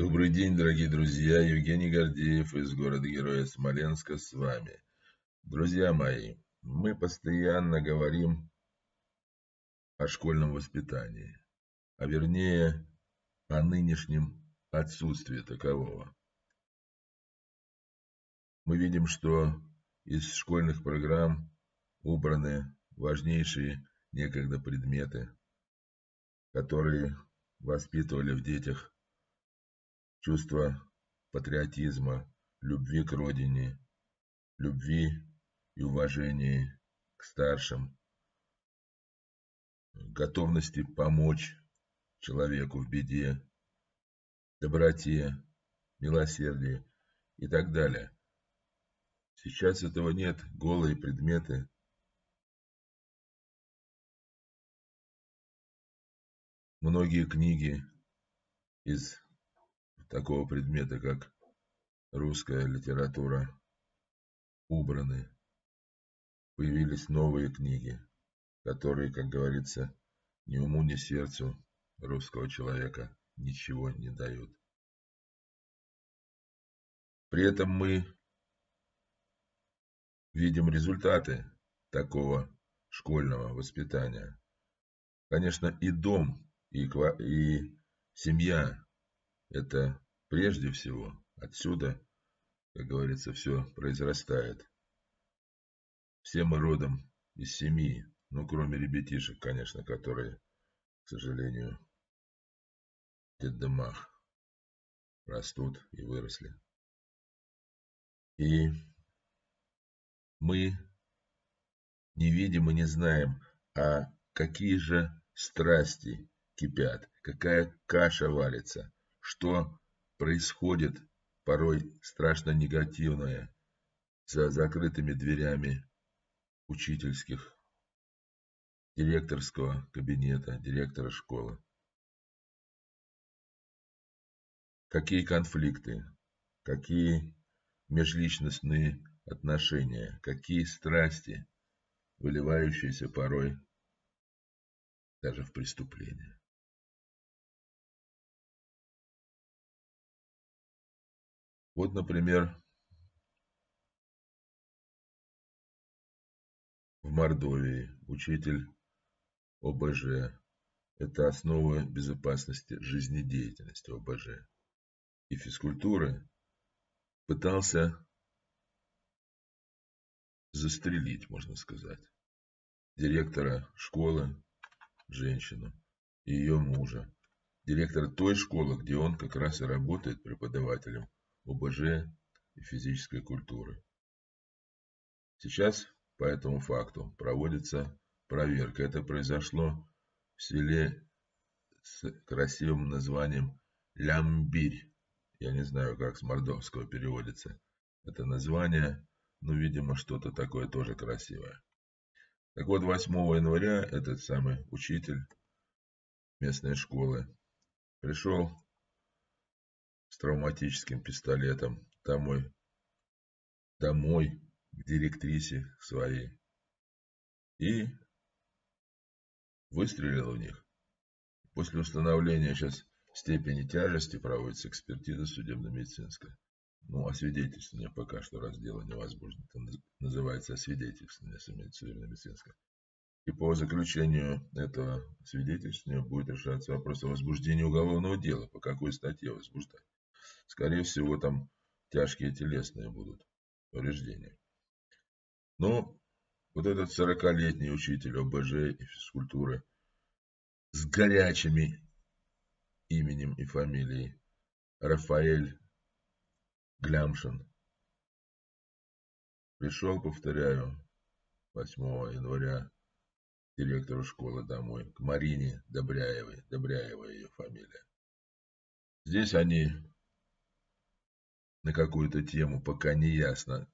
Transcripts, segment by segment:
Добрый день, дорогие друзья! Евгений Гордеев из города-героя Смоленска с вами. Друзья мои, мы постоянно говорим о школьном воспитании, а вернее о нынешнем отсутствии такового. Мы видим, что из школьных программ убраны важнейшие некогда предметы, которые воспитывали в детях чувство патриотизма, любви к родине, любви и уважения к старшим, готовности помочь человеку в беде, доброте, милосердии и так далее. Сейчас этого нет, голые предметы. Многие книги из такого предмета, как русская литература, убраны. Появились новые книги, которые, как говорится, ни уму, ни сердцу русского человека ничего не дают. При этом мы видим результаты такого школьного воспитания. Конечно, и дом, и, и семья это прежде всего отсюда, как говорится, все произрастает. Все мы родом из семьи, ну, кроме ребятишек, конечно, которые, к сожалению, в детдомах растут и выросли. И мы не видим и не знаем, а какие же страсти кипят, какая каша варится, что происходит порой страшно негативное за закрытыми дверями учительских, директорского кабинета, директора школы. Какие конфликты, какие межличностные отношения, какие страсти, выливающиеся порой даже в преступления. Вот, например, в Мордовии учитель ОБЖ. Это основа безопасности жизнедеятельности ОБЖ. И физкультуры пытался застрелить, можно сказать, директора школы, женщину, и ее мужа. Директора той школы, где он как раз и работает преподавателем ОБЖ и физической культуры. Сейчас по этому факту проводится проверка. Это произошло в селе с красивым названием Лямбирь. Я не знаю, как с мордовского переводится это название, но, видимо, что-то такое тоже красивое. Так вот, 8 января этот самый учитель местной школы пришел с травматическим пистолетом домой, домой к директрисе своей и выстрелил в них. После установления сейчас степени тяжести проводится экспертиза судебно-медицинская. Ну, освидетельствование пока что раз дело невозможно. Это называется освидетельствование судебно-медицинское. И по заключению этого свидетельствования будет решаться вопрос о возбуждении уголовного дела. По какой статье возбуждать? Скорее всего, там тяжкие телесные будут повреждения. Но вот этот 40-летний учитель ОБЖ и физкультуры с горячими именем и фамилией Рафаэль Глямшин пришел, повторяю, 8 января директору школы домой, к Марине Добряевой, Добряева ее фамилия. Здесь они на какую-то тему, пока не ясно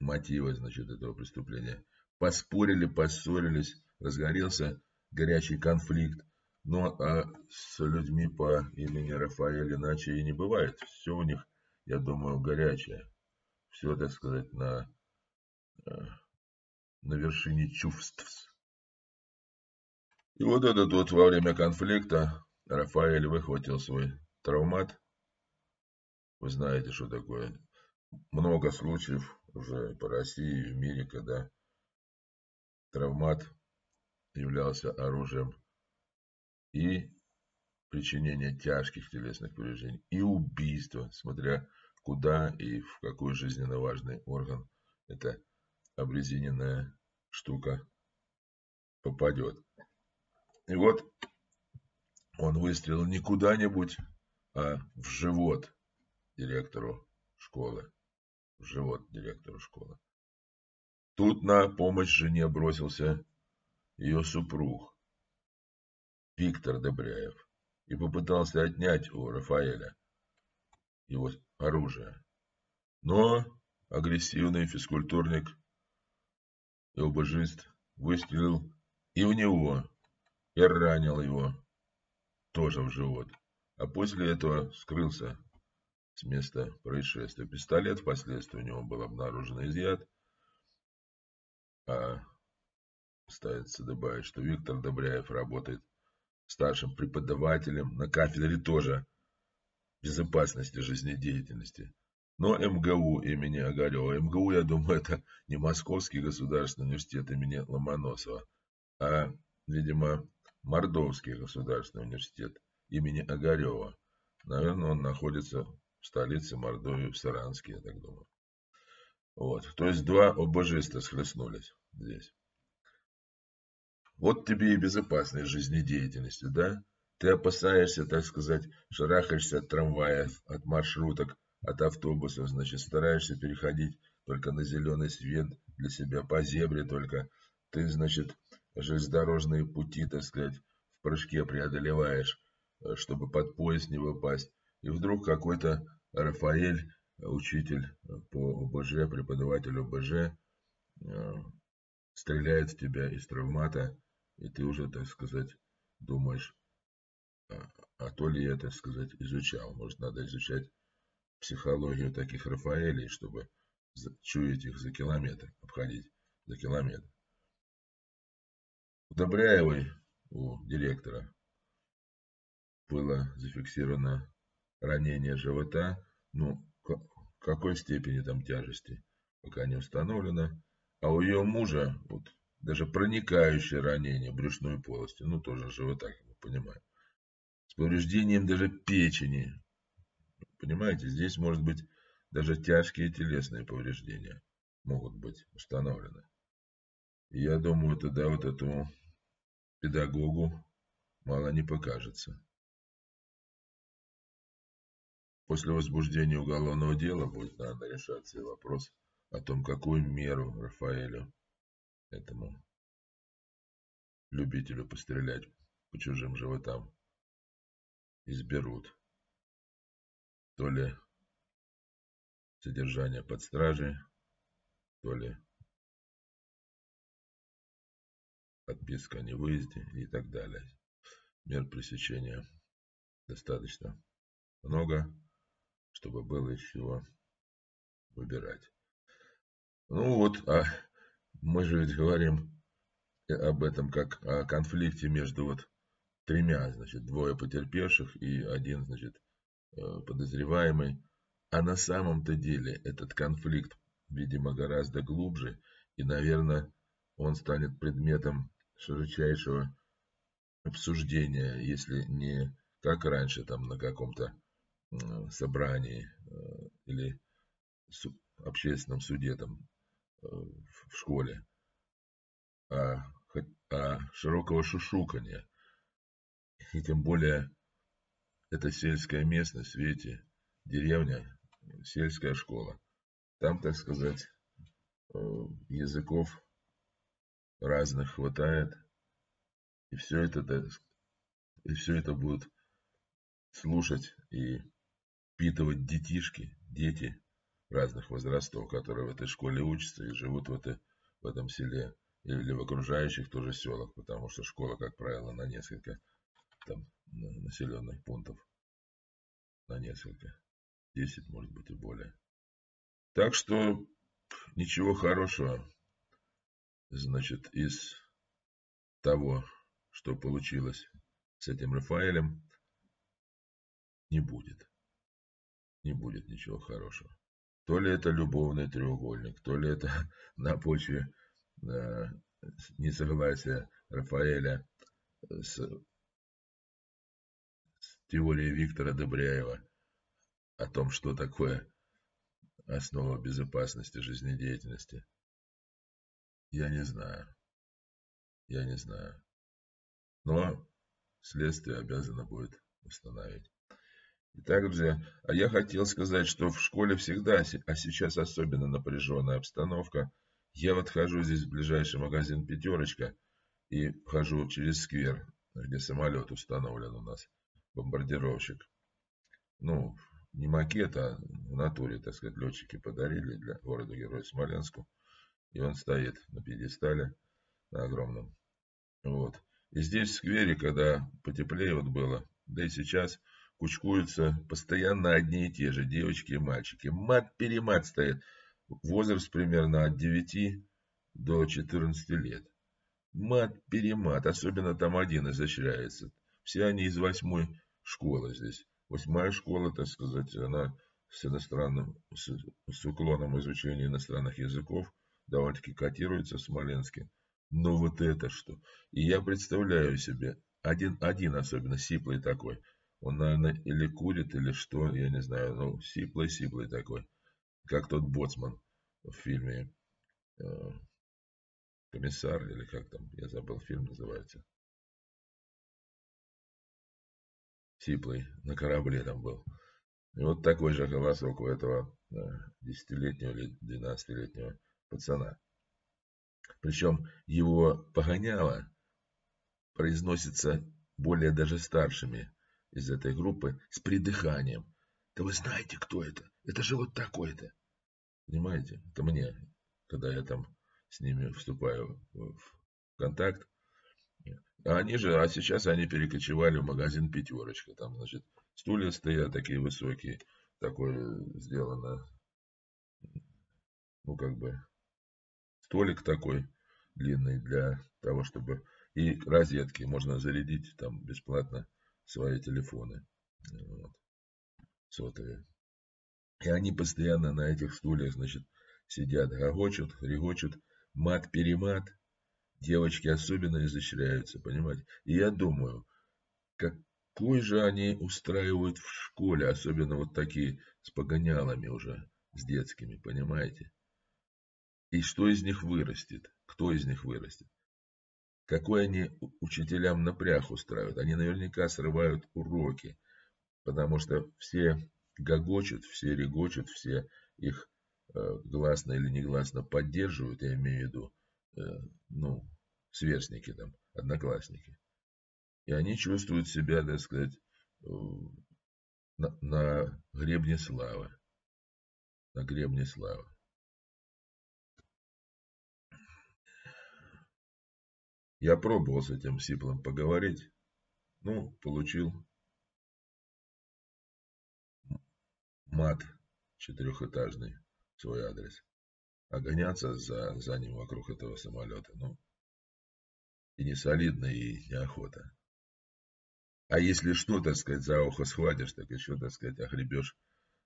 мотива, значит, этого преступления. Поспорили, поссорились, разгорелся горячий конфликт. Но а с людьми по имени Рафаэль иначе и не бывает. Все у них, я думаю, горячее. Все, так сказать, на, э, на вершине чувств. И вот этот вот во время конфликта Рафаэль выхватил свой травмат Вы знаете, что такое. Много случаев уже по России и в мире, когда травмат являлся оружием и причинения тяжких телесных повреждений, и убийства, смотря куда и в какой жизненно важный орган эта обрезиненная штука попадет. И вот он выстрелил не куда-нибудь, а в живот директору школы. В живот директору школы. Тут на помощь жене бросился ее супруг Виктор Добряев и попытался отнять у Рафаэля его оружие. Но агрессивный физкультурник и лбжист выстрелил и в него, и ранил его тоже в живот. А после этого скрылся с места происшествия. Пистолет впоследствии у него был обнаружен изъят. А остается добавить, что Виктор Добряев работает старшим преподавателем на кафедре тоже безопасности жизнедеятельности. Но МГУ имени Огарева. МГУ, я думаю, это не Московский государственный университет имени Ломоносова, а, видимо, Мордовский государственный университет имени Огарева. Наверное, он находится столице Мордовии, в Саранске, я так думаю. Вот. То есть два ОБЖиста схлестнулись здесь. Вот тебе и безопасность жизнедеятельности, да? Ты опасаешься, так сказать, шарахаешься от трамваев, от маршруток, от автобусов, значит, стараешься переходить только на зеленый свет для себя, по зебре только. Ты, значит, железнодорожные пути, так сказать, в прыжке преодолеваешь, э, чтобы под поезд не выпасть. И вдруг какой-то Рафаэль, учитель по ОБЖ, преподаватель ОБЖ, э, стреляет в тебя из травмата, и ты уже, так сказать, думаешь, а, а то ли я, так сказать, изучал. Может, надо изучать психологию таких Рафаэлей, чтобы чуять их за километр, обходить за километр. У Добряевой, у директора, было зафиксировано ранение живота, ну, какой степени там тяжести, пока не установлено. А у ее мужа, вот, даже проникающее ранение брюшной полости, ну, тоже живота, как мы понимаем, с повреждением даже печени. Понимаете, здесь может быть даже тяжкие телесные повреждения могут быть установлены. И я думаю, тогда вот этому педагогу мало не покажется. После возбуждения уголовного дела будет, надо решаться и вопрос о том, какую меру Рафаэлю, этому любителю пострелять по чужим животам, изберут. То ли содержание под стражей, то ли подписка о невыезде и так далее. Мер пресечения достаточно много, чтобы было из чего выбирать. Ну вот, а мы же ведь говорим об этом как о конфликте между вот тремя, значит, двое потерпевших и один, значит, э, подозреваемый. А на самом-то деле этот конфликт, видимо, гораздо глубже, и, наверное, он станет предметом широчайшего обсуждения, если не как раньше, там, на каком-то собрании э, или общественном суде там э, в школе, а, а широкого шушукания. И тем более это сельская местность, видите, деревня, сельская школа. Там, так сказать, э, языков разных хватает. И все это, и все это будут слушать и впитывать детишки, дети разных возрастов, которые в этой школе учатся и живут в, это, в этом селе или в окружающих тоже селах, потому что школа, как правило, на несколько там населенных пунктов, на несколько, 10, может быть, и более. Так что ничего хорошего, значит, из того, что получилось с этим Рафаэлем, не будет. Не будет ничего хорошего. То ли это любовный треугольник, то ли это на почве э, несогласия Рафаэля с, с теорией Виктора Добряева о том, что такое основа безопасности жизнедеятельности. Я не знаю. Я не знаю. Но следствие обязано будет установить. И также, а я хотел сказать, что в школе всегда, а сейчас особенно напряженная обстановка. Я вот хожу здесь в ближайший магазин «Пятерочка» и хожу через сквер, где самолет установлен у нас, бомбардировщик. Ну, не макет, а в натуре, так сказать, летчики подарили для города-героя Смоленску. И он стоит на пьедестале, на огромном. Вот. И здесь в сквере, когда потеплее вот было, да и сейчас кучкуются постоянно одни и те же девочки и мальчики. Мат-перемат стоит. Возраст примерно от 9 до 14 лет. Мат-перемат. Особенно там один изощряется. Все они из восьмой школы здесь. Восьмая школа, так сказать, она с иностранным, с, с уклоном изучения иностранных языков довольно-таки котируется в Смоленске. Но вот это что? И я представляю себе, один, один особенно сиплый такой, он, наверное, или курит, или что, я не знаю, ну, сиплый-сиплый такой, как тот боцман в фильме э, «Комиссар», или как там, я забыл, фильм называется. Сиплый, на корабле там был. И вот такой же голосок у этого э, десятилетнего или двенадцатилетнего пацана. Причем его погоняло произносится более даже старшими из этой группы с придыханием. Да вы знаете, кто это? Это же вот такой-то. Понимаете? Это мне, когда я там с ними вступаю в контакт. А они же, а сейчас они перекочевали в магазин «Пятерочка». Там, значит, стулья стоят такие высокие, такое сделано, ну, как бы, столик такой длинный для того, чтобы... И розетки можно зарядить там бесплатно свои телефоны. Вот, сотовые. И они постоянно на этих стульях, значит, сидят, гогочут, регочут, мат-перемат. Девочки особенно изощряются, понимаете. И я думаю, какой же они устраивают в школе, особенно вот такие с погонялами уже, с детскими, понимаете. И что из них вырастет? Кто из них вырастет? Какой они учителям напряг устраивают? Они наверняка срывают уроки, потому что все гогочут, все регочут, все их э, гласно или негласно поддерживают, я имею в виду, э, ну, сверстники там, одноклассники. И они чувствуют себя, так сказать, э, на, на гребне славы. На гребне славы. Я пробовал с этим Сиплом поговорить. Ну, получил мат четырехэтажный свой адрес. А гоняться за, за ним вокруг этого самолета, ну, и не солидно, и неохота. А если что, так сказать, за ухо схватишь, так еще, так сказать, огребешь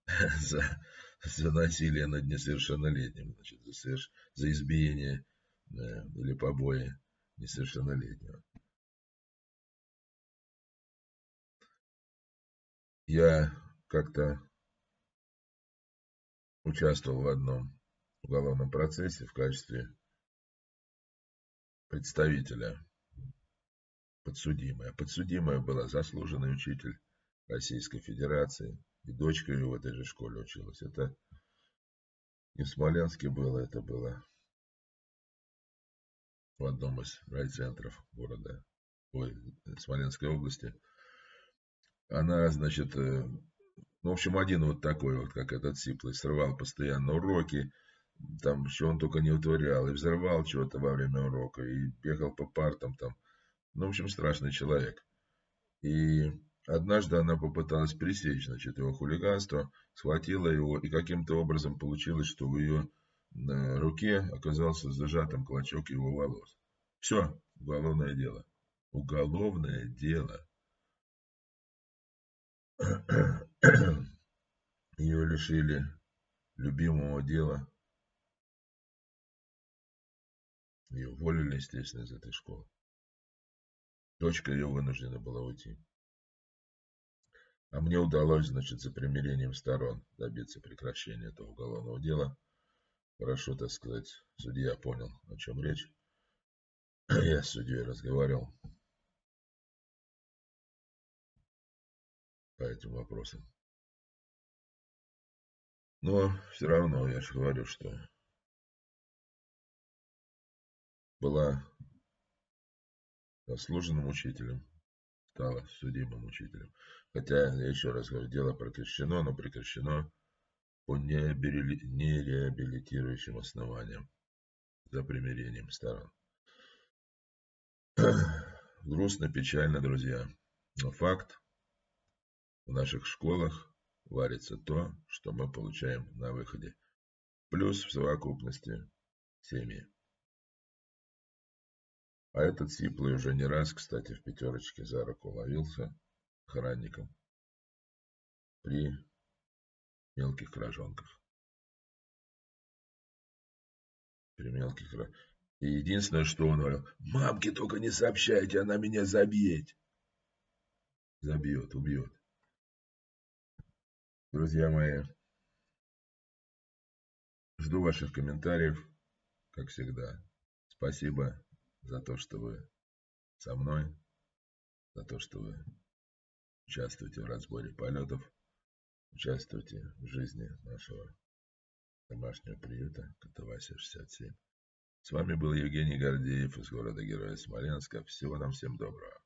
за, за насилие над несовершеннолетним, значит, за, за избиение э, или побои несовершеннолетнего. Я как-то участвовал в одном уголовном процессе в качестве представителя подсудимая. Подсудимая была заслуженный учитель Российской Федерации, и дочка ее в этой же школе училась. Это не в Смоленске было, это было в одном из райцентров города, ой, Смоленской области. Она, значит, э, ну, в общем, один вот такой вот, как этот Сиплый, срывал постоянно уроки, там, что он только не утворял, и взорвал чего-то во время урока, и бегал по партам там. Ну, в общем, страшный человек. И однажды она попыталась пресечь, значит, его хулиганство, схватила его, и каким-то образом получилось, что в ее на руке оказался зажатым клочок его волос. Все, уголовное дело. Уголовное дело. Ее лишили любимого дела. Ее уволили, естественно, из этой школы. Дочка ее вынуждена была уйти. А мне удалось, значит, за примирением сторон добиться прекращения этого уголовного дела. Хорошо, так сказать, судья понял, о чем речь. Я с судьей разговаривал по этим вопросам. Но все равно, я же говорю, что была заслуженным учителем, стала судимым учителем. Хотя, я еще раз говорю, дело прекращено, но прекращено по нереабилитирующим основаниям за примирением сторон. Грустно, печально, друзья. Но факт, в наших школах варится то, что мы получаем на выходе. Плюс в совокупности семьи. А этот Сиплый уже не раз, кстати, в пятерочке за руку ловился охранником при мелких кражонках. При мелких И единственное, что он говорил, мамке только не сообщайте, она меня забьет. Забьет, убьет. Друзья мои, жду ваших комментариев, как всегда. Спасибо за то, что вы со мной, за то, что вы участвуете в разборе полетов, участвуйте в жизни нашего домашнего приюта КТВАСИ-67. С вами был Евгений Гордеев из города Героя Смоленска. Всего нам всем доброго.